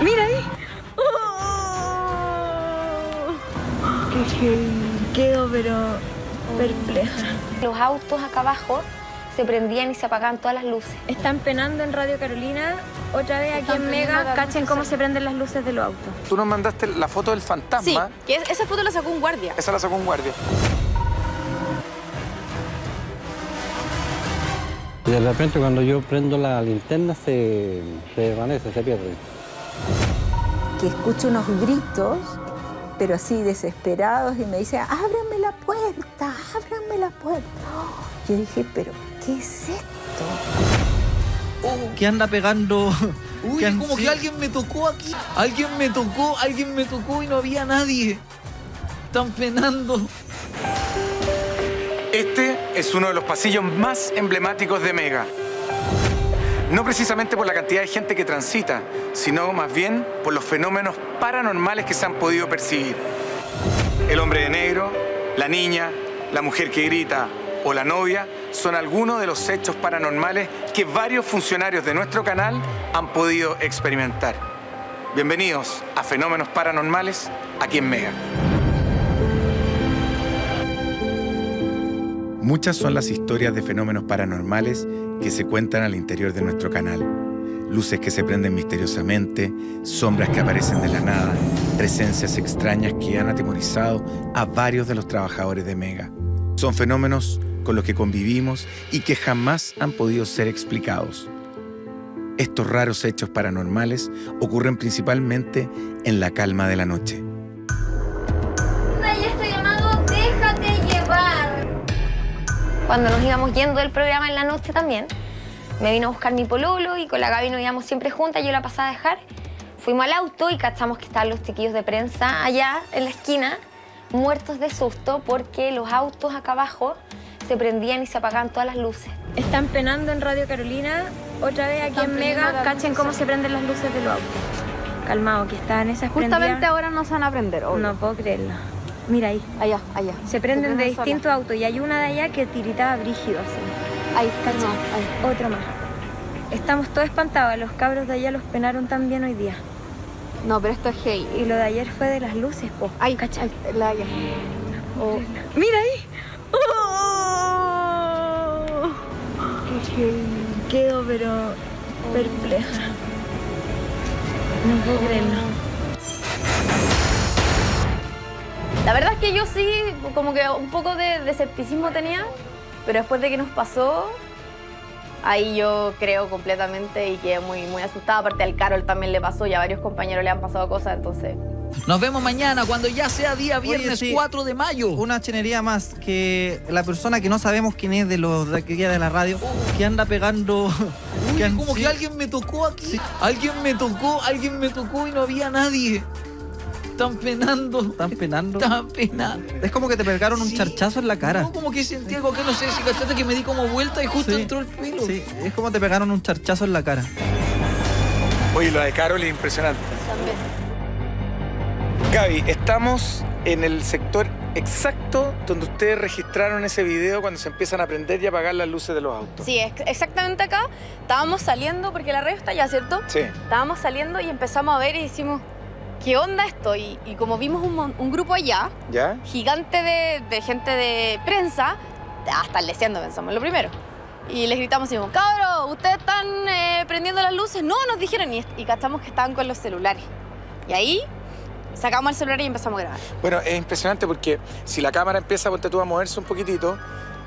Mira ahí. Quedo pero perpleja. Los autos acá abajo se prendían y se apagaban todas las luces. Están penando en Radio Carolina. Otra vez aquí en Mega, cachen cómo se prenden las luces de los autos. Tú nos mandaste la foto del fantasma. Sí, que esa foto la sacó un guardia. Esa la sacó un guardia. Y de repente cuando yo prendo la linterna se, se desvanece, se pierde. que escucho unos gritos, pero así desesperados, y me dice, ábrame la puerta, ábrame la puerta. Yo dije, pero ¿qué es esto? que anda pegando. Uy, que es como que alguien me tocó aquí. Alguien me tocó, alguien me tocó y no había nadie. Están penando. Este es uno de los pasillos más emblemáticos de Mega. No precisamente por la cantidad de gente que transita, sino más bien por los fenómenos paranormales que se han podido percibir. El hombre de negro, la niña, la mujer que grita o la novia son algunos de los hechos paranormales que varios funcionarios de nuestro canal han podido experimentar. Bienvenidos a Fenómenos Paranormales aquí en Mega. Muchas son las historias de fenómenos paranormales que se cuentan al interior de nuestro canal. Luces que se prenden misteriosamente, sombras que aparecen de la nada, presencias extrañas que han atemorizado a varios de los trabajadores de Mega. Son fenómenos con los que convivimos y que jamás han podido ser explicados. Estos raros hechos paranormales ocurren principalmente en la calma de la noche. Cuando nos íbamos yendo del programa en la noche también, me vino a buscar mi pololo y con la Gaby nos íbamos siempre juntas, yo la pasaba a dejar. Fuimos al auto y cachamos que estaban los chiquillos de prensa allá en la esquina, muertos de susto porque los autos acá abajo se prendían y se apagaban todas las luces. Están penando en Radio Carolina. Otra vez aquí Están en Mega, cachen cómo se prenden las luces de los autos. Calmado, que están esas Justamente prendidas. ahora no se van a prender, obvio. No puedo creerlo. Mira ahí. Allá, allá. Se prenden de distintos autos y hay una de allá que tiritaba brígido así. Ahí, ¿Cachai? ahí. Otro más. Estamos todos espantados. Los cabros de allá los penaron también hoy día. No, pero esto es gay. Y lo de ayer fue de las luces, po. Ahí, ¿cachai? ahí, la allá. Oh, Mira ahí. Oh. Quedo pero perpleja. No puedo creerlo. La verdad es que yo sí, como que un poco de, de escepticismo tenía, pero después de que nos pasó, ahí yo creo completamente y quedé muy, muy asustada. Aparte al Carol también le pasó y a varios compañeros le han pasado cosas, entonces... Nos vemos mañana cuando ya sea día viernes sí. 4 de mayo. Una chenería más que la persona que no sabemos quién es de los de aquí de la radio que anda pegando. Uy, que como sí. que alguien me tocó aquí. Alguien me tocó, alguien me tocó y no había nadie. Están penando. Están penando. Están penando. Es como que te pegaron un Sí. charchazo en la cara. No, como que sentí algo que no sé si cachaste que me di como vuelta y justo Sí. entró el pelo. Sí, es como te pegaron un charchazo en la cara. Oye, lo de Carol es impresionante. Gaby, estamos en el sector exacto donde ustedes registraron ese video cuando se empiezan a prender y apagar las luces de los autos. Sí, es exactamente acá. Estábamos saliendo, porque la radio está allá, ¿cierto? Sí. Estábamos saliendo y empezamos a ver y decimos, ¿qué onda esto? Y, y como vimos un, un grupo allá, ¿Ya? gigante de, de gente de prensa, hasta leseando pensamos, lo primero. Y les gritamos y decimos, cabros, ¿ustedes están eh, prendiendo las luces? No, nos dijeron y, y cachamos que estaban con los celulares. Y ahí sacamos el celular y empezamos a grabar. Bueno, es impresionante porque si la cámara empieza ponte tú, a moverse un poquitito,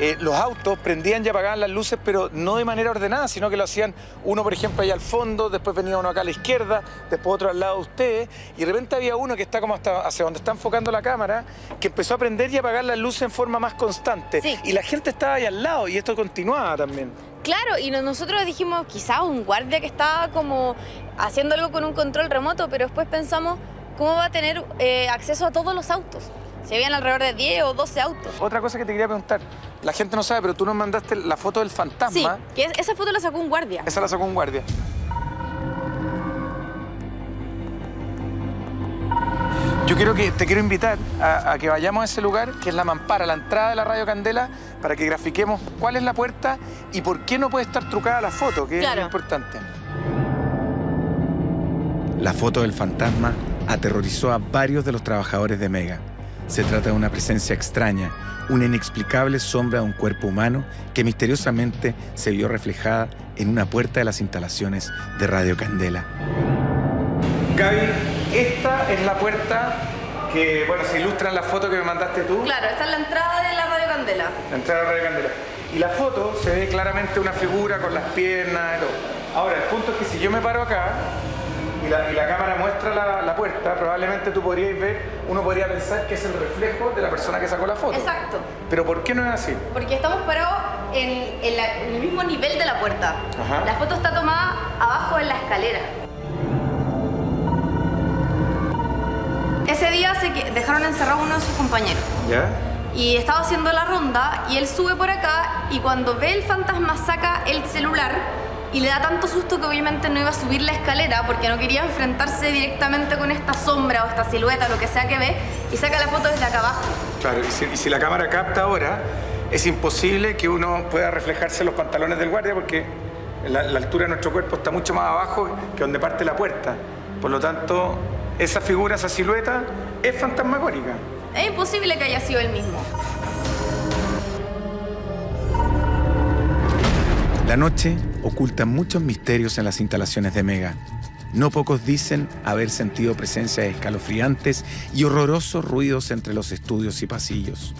eh, los autos prendían y apagaban las luces, pero no de manera ordenada, sino que lo hacían uno, por ejemplo, allá al fondo, después venía uno acá a la izquierda, después otro al lado de ustedes, y de repente había uno que está como hasta hacia donde está enfocando la cámara, que empezó a prender y apagar las luces en forma más constante. Sí. Y la gente estaba ahí al lado, y esto continuaba también. Claro, y no- nosotros dijimos quizás un guardia que estaba como haciendo algo con un control remoto, pero después pensamos, ¿cómo va a tener eh, acceso a todos los autos? Si habían alrededor de 10 o 12 autos. Otra cosa que te quería preguntar, la gente no sabe, pero tú nos mandaste la foto del Sí, fantasma. que es- esa foto la sacó un guardia. Esa la sacó un guardia. Yo quiero que, te quiero invitar a, a que vayamos a ese lugar, que es la mampara, la entrada de la Radio Candela, para que grafiquemos cuál es la puerta y por qué no puede estar trucada la foto, que Claro. es lo importante. La foto del fantasma aterrorizó a varios de los trabajadores de Mega. Se trata de una presencia extraña, una inexplicable sombra de un cuerpo humano que misteriosamente se vio reflejada en una puerta de las instalaciones de Radio Candela. Gaby, esta es la puerta que, bueno, se ilustra en la foto que me mandaste tú. Claro, esta es la entrada de la Radio Candela. La entrada de Radio Candela. Y la foto se ve claramente una figura con las piernas y todo. Ahora, el punto es que si yo me paro acá y la, y la cámara muestra la, la puerta, probablemente tú podrías ver, uno podría pensar que es el reflejo de la persona que sacó la foto. Exacto. Pero ¿por qué no es así? Porque estamos parados en, en la- en el mismo nivel de la puerta. Ajá. La foto está tomada abajo en la escalera. Ese día se que- dejaron encerrado uno de sus compañeros. ¿Ya? Y estaba haciendo la ronda y él sube por acá y cuando ve el fantasma saca el celular y le da tanto susto que obviamente no iba a subir la escalera porque no quería enfrentarse directamente con esta sombra o esta silueta, lo que sea que ve, y saca la foto desde acá abajo. Claro, y si, y si la cámara capta ahora, es imposible que uno pueda reflejarse en los pantalones del guardia porque la, la altura de nuestro cuerpo está mucho más abajo que donde parte la puerta. Por lo tanto, esa figura, esa silueta, es fantasmagórica. Es imposible que haya sido él mismo. La noche oculta muchos misterios en las instalaciones de Mega. No pocos dicen haber sentido presencias escalofriantes y horrorosos ruidos entre los estudios y pasillos.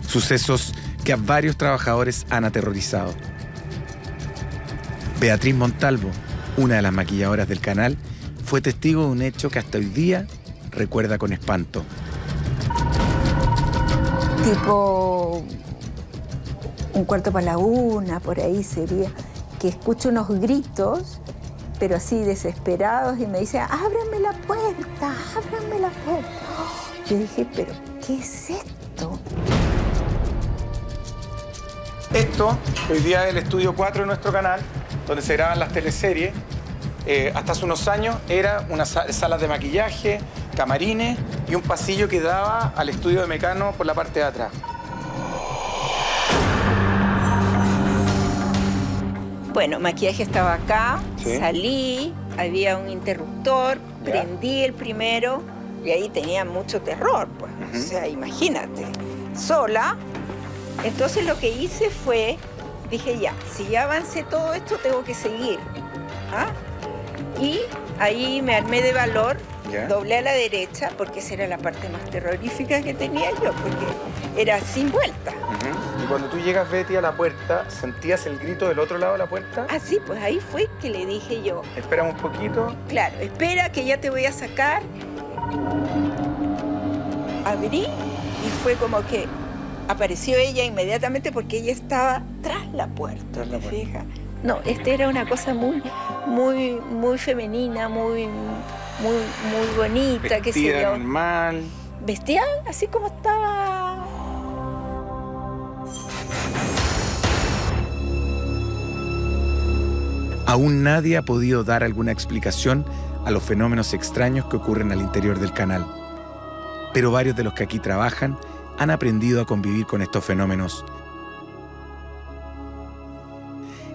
Sucesos que a varios trabajadores han aterrorizado. Beatriz Montalvo, una de las maquilladoras del canal, fue testigo de un hecho que hasta hoy día recuerda con espanto. tipo un cuarto para la una, por ahí sería, que escucho unos gritos, pero así desesperados, y me dice, ábrame la puerta, ábrame la puerta. Yo dije, pero ¿qué es esto? Esto, hoy día es el estudio 4 de nuestro canal, donde se graban las teleseries. Eh, hasta hace unos años era una sa- sala de maquillaje, camarines y un pasillo que daba al estudio de Mecano por la parte de atrás. Bueno, maquillaje estaba acá, Sí. salí, había un interruptor, Ya. prendí el primero y ahí tenía mucho terror, pues. O sea, imagínate, sola. Entonces lo que hice fue, dije ya, si ya avancé todo esto, tengo que seguir. ¿ah? Y ahí me armé de valor, Ya. doblé a la derecha, porque esa era la parte más terrorífica que tenía yo, porque era sin vuelta. Cuando tú llegas, Betty, a la puerta, ¿sentías el grito del otro lado de la puerta? Así, pues ahí fue que le dije yo, Espera un poquito. Claro, espera que ya te voy a sacar. Abrí y fue como que apareció ella inmediatamente porque ella estaba tras la puerta, ¿te fijas? No, esta era una cosa muy, muy, muy femenina, muy, muy, muy bonita, Vestida yo. normal. Vestía así como estaba. Aún nadie ha podido dar alguna explicación a los fenómenos extraños que ocurren al interior del canal. Pero varios de los que aquí trabajan han aprendido a convivir con estos fenómenos.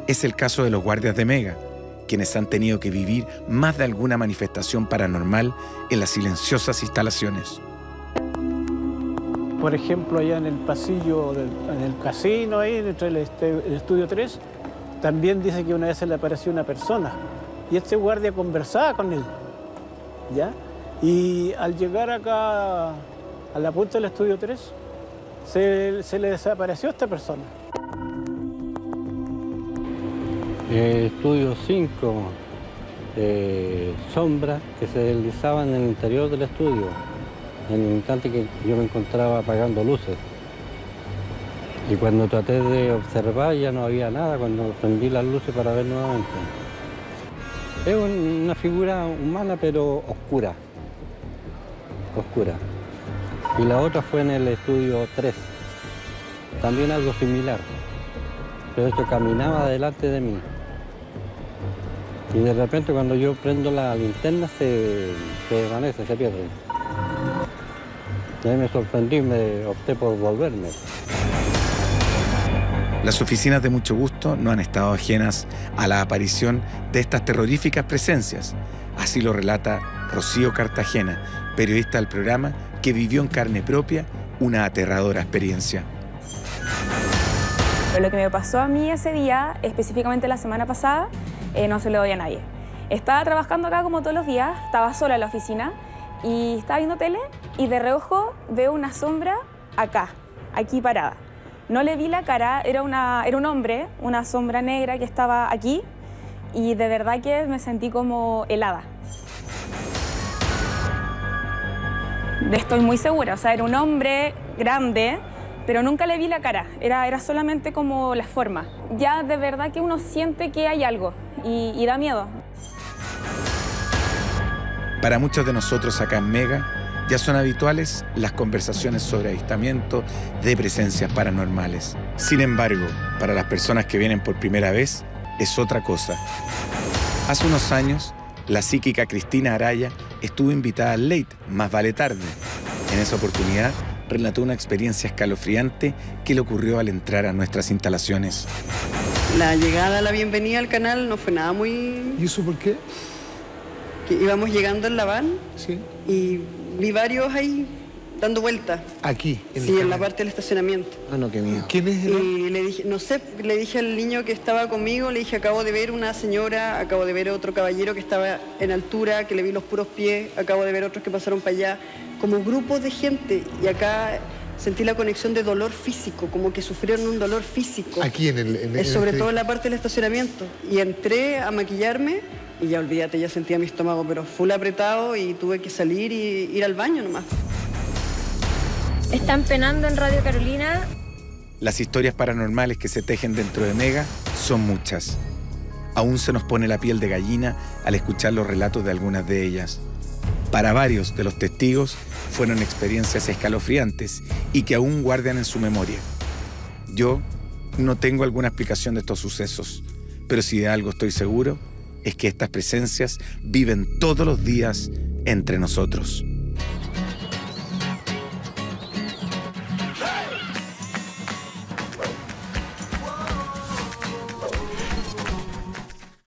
Es el caso de los guardias de Mega, quienes han tenido que vivir más de alguna manifestación paranormal en las silenciosas instalaciones. Por ejemplo, allá en el pasillo, del- en el casino, ahí, entre el, este- estudio 3, también dice que una vez se le apareció una persona y este guardia conversaba con él. ¿Ya? Y al llegar acá a la puerta del estudio 3, se, se le desapareció esta persona. Eh, estudio 5, eh, sombras que se deslizaban en el interior del estudio, en el instante que yo me encontraba apagando luces. Y cuando traté de observar ya no había nada, cuando prendí las luces para ver nuevamente. Es un- una figura humana pero oscura, oscura. Y la otra fue en el estudio 3, también algo similar pero esto caminaba delante de mí. Y de repente cuando yo prendo la linterna se, desvanece, se pierde. Y ahí me sorprendí me opté por volverme. Las oficinas de mucho gusto no han estado ajenas a la aparición de estas terroríficas presencias. Así lo relata Rocío Cartagena, periodista del programa que vivió en carne propia una aterradora experiencia. lo que me pasó a mí ese día, específicamente la semana pasada, eh, no se lo doy a nadie. Estaba trabajando acá como todos los días, estaba sola en la oficina y estaba viendo tele y de reojo veo una sombra acá, aquí parada. No le vi la cara, era, una, era un hombre, una sombra negra que estaba aquí y de verdad que me sentí como helada. Estoy muy segura, o sea, era un hombre grande, pero nunca le vi la cara, era, era solamente como la forma. Ya de verdad que uno siente que hay algo y, y da miedo. Para muchos de nosotros acá en Mega, ya son habituales las conversaciones sobre avistamiento de presencias paranormales. Sin embargo, para las personas que vienen por primera vez, es otra cosa. Hace unos años, la psíquica Cristina Araya estuvo invitada al Late, más vale tarde. En esa oportunidad, relató una experiencia escalofriante que le ocurrió al entrar a nuestras instalaciones. La llegada, la bienvenida al canal no fue nada muy... ¿Y eso por qué? Que íbamos llegando en la van Sí. y vi varios ahí dando vueltas. Aquí. Sí, el en la parte del estacionamiento. Ah, no, qué miedo. ¿Quién es el Y le dije, no sé, le dije al niño que estaba conmigo, le dije, acabo de ver una señora, acabo de ver otro caballero que estaba en altura, que le vi los puros pies, acabo de ver otros que pasaron para allá, como grupos de gente. Y acá sentí la conexión de dolor físico, como que sufrieron un dolor físico. Aquí en el. En, Eh, en sobre este- todo en la parte del estacionamiento. Y entré a maquillarme y ya olvídate, ya sentía mi estómago, pero full apretado y tuve que salir y ir al baño nomás. Están penando en Radio Carolina. Las historias paranormales que se tejen dentro de Mega son muchas. Aún se nos pone la piel de gallina al escuchar los relatos de algunas de ellas. Para varios de los testigos fueron experiencias escalofriantes y que aún guardan en su memoria. Yo no tengo alguna explicación de estos sucesos, pero si de algo estoy seguro es que estas presencias viven todos los días entre nosotros.